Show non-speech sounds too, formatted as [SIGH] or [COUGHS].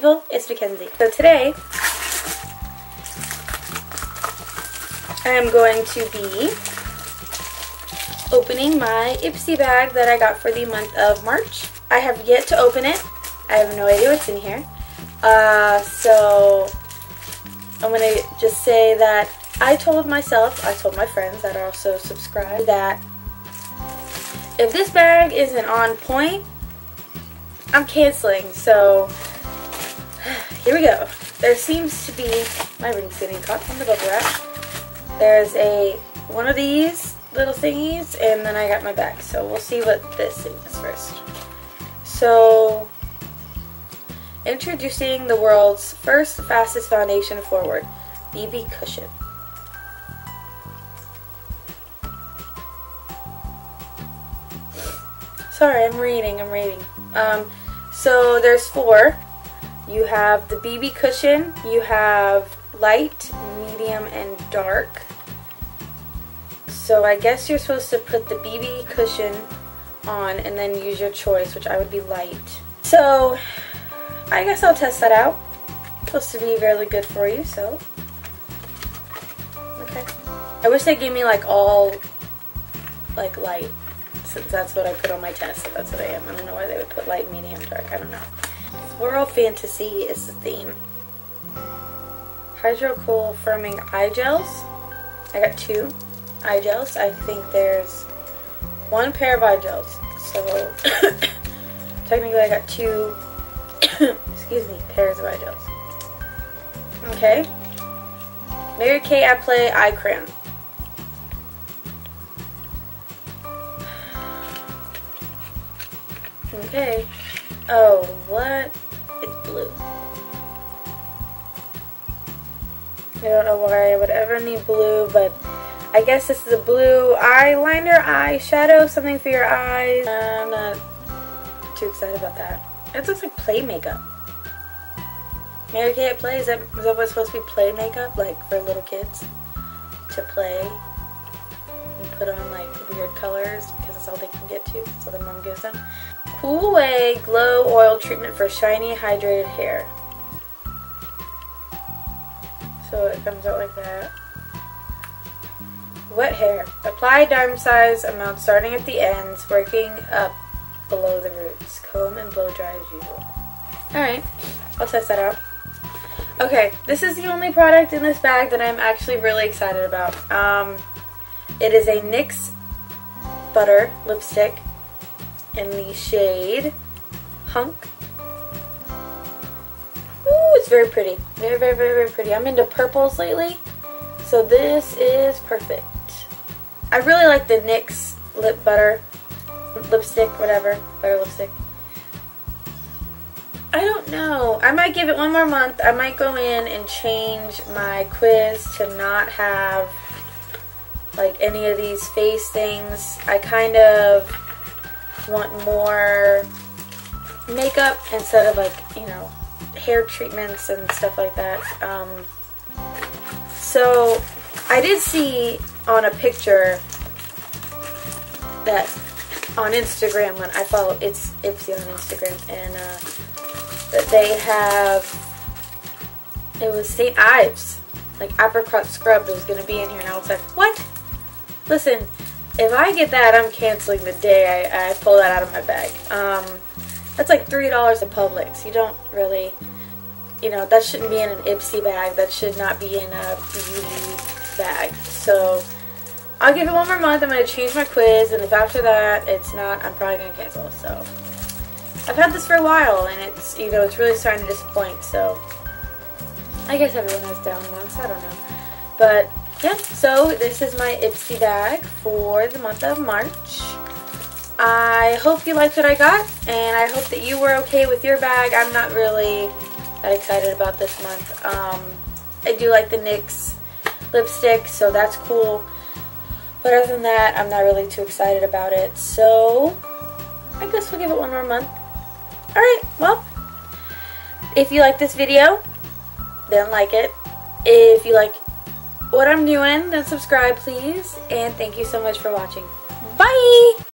people, it's Mackenzie. So today, I am going to be opening my Ipsy bag that I got for the month of March. I have yet to open it. I have no idea what's in here. Uh, so I'm going to just say that I told myself, I told my friends that are also subscribed, that if this bag isn't on point, I'm canceling. So here we go. There seems to be, my ring's getting caught on the bubble wrap. There's a, one of these little thingies, and then I got my bag. So we'll see what this thing is first. So, introducing the world's first fastest foundation forward, BB Cushion. Sorry, I'm reading, I'm reading. Um, so there's four. You have the BB cushion, you have light, medium, and dark. So I guess you're supposed to put the BB cushion on and then use your choice, which I would be light. So I guess I'll test that out. supposed to be really good for you, so. Okay. I wish they gave me like all like light since that's what I put on my test, so that's what I am. I don't know why they would put light, medium, dark, I don't know. Floral Fantasy is the theme. Hydrocool Firming Eye Gels. I got two eye gels. I think there's one pair of eye gels. So, [COUGHS] technically I got two, [COUGHS] excuse me, pairs of eye gels. Okay. Mary Kay At Play Eye cream. [SIGHS] Okay. Oh, what? Blue. I don't know why I would ever need blue, but I guess this is a blue eyeliner, eyeshadow, something for your eyes. I'm not too excited about that. It looks like play makeup. Mary Kay at Play, is that, is that what's supposed to be play makeup? Like for little kids to play put on like weird colors because that's all they can get to, so their mom gives them. Cool Way Glow Oil Treatment for Shiny Hydrated Hair. So it comes out like that. Wet hair. Apply dime size amount starting at the ends, working up below the roots. Comb and blow dry as usual. Alright, I'll test that out. Okay, this is the only product in this bag that I'm actually really excited about. Um, it is a NYX Butter lipstick in the shade Hunk. Ooh, it's very pretty. Very, very, very, very pretty. I'm into purples lately, so this is perfect. I really like the NYX lip butter, lipstick, whatever, butter lipstick. I don't know. I might give it one more month. I might go in and change my quiz to not have like any of these face things. I kind of want more makeup instead of like, you know, hair treatments and stuff like that. Um, so I did see on a picture that on Instagram when I follow it's Ipsy on Instagram and uh, that they have it was St. Ives like apricot scrub that was to be in here and I was like what listen if I get that, I'm canceling the day I, I pull that out of my bag. Um, that's like $3 at Publix. You don't really, you know, that shouldn't be in an Ipsy bag. That should not be in a beauty bag. So, I'll give it one more month. I'm going to change my quiz, and if after that it's not, I'm probably going to cancel. So, I've had this for a while, and it's, you know, it's really starting to disappoint. So, I guess everyone has down months. I don't know. But, yeah, so this is my Ipsy bag for the month of March. I hope you liked what I got, and I hope that you were okay with your bag. I'm not really that excited about this month. Um, I do like the NYX lipstick, so that's cool. But other than that, I'm not really too excited about it. So, I guess we'll give it one more month. Alright, well, if you like this video, then like it. If you like what I'm doing, then subscribe please. And thank you so much for watching. Bye!